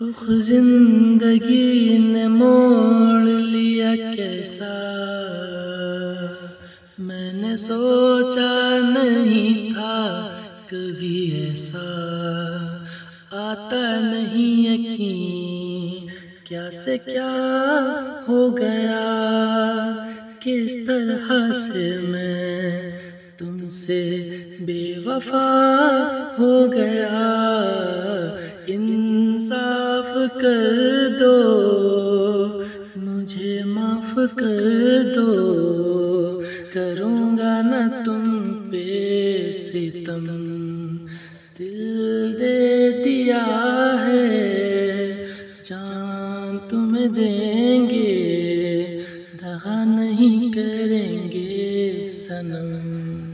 रुख ज़िंदगी ने मोड़ लिया कैसा? मैंने सोचा नहीं था कभी ऐसा। आता नहीं यकीन क्या से क्या हो गया? किस तरह से मैं तुमसे बेवफा हो गया? माफ़ कर दो मुझे माफ़ कर दो करूँगा न तुम पे सितम। दिल दे दिया है जान तुम देंगे, दगा नहीं करेंगे सनम।